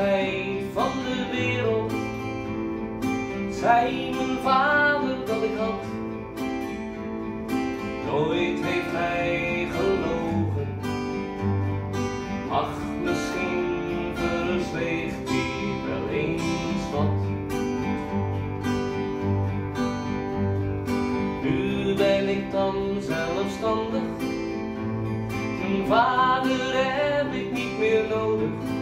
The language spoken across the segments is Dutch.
Zij van de wereld. Zei mijn vader dat ik had, nooit heeft hij gelogen. Ach, misschien verzweegt hij wel eens wat. Nu ben ik dan zelfstandig, Een vader heb ik niet meer nodig.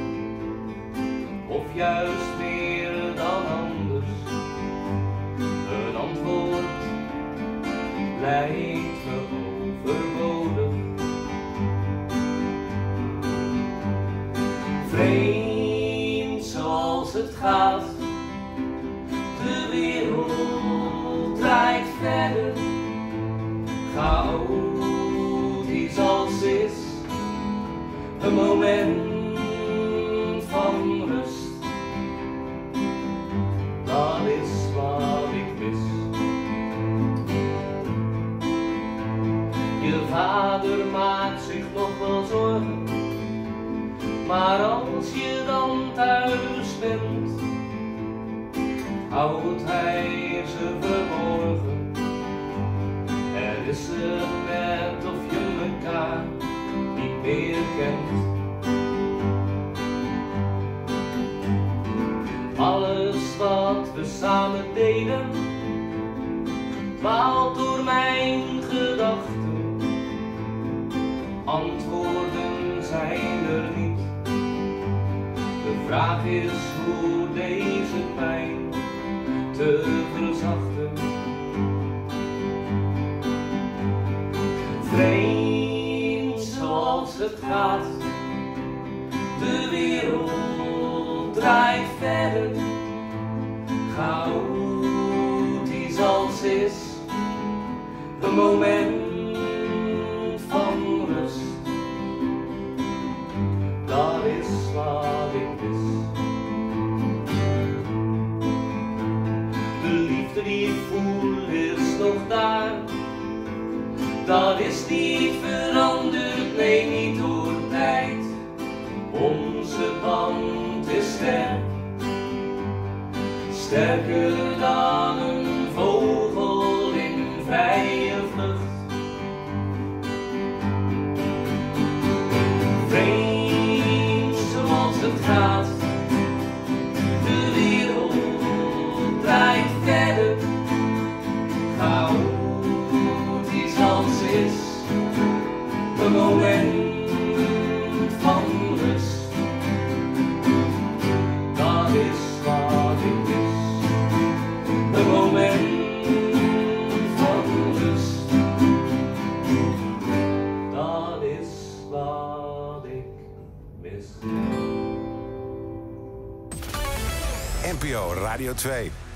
Juist meer dan anders. Een antwoord lijkt me overbodig. Vreemd zoals het gaat, de wereld draait verder. Chaotisch als is, een moment van vader maakt zich nog wel zorgen, maar als je dan thuis bent, houdt hij ze verborgen. Er is het net of je elkaar niet meer kent. Alles wat we samen deden, dwaalt door mijn gedachten. Antwoorden zijn er niet. De vraag is hoe deze pijn te verzachten. Vreemd zoals het gaat, de wereld draait verder. Chaotisch als is, een moment daar. Dat is niet veranderd, nee niet door tijd. Onze band is sterk, sterker dan is, een moment van rust. Dat is wat ik mis, een moment van rust. Dat is wat ik mis. NPO Radio 2.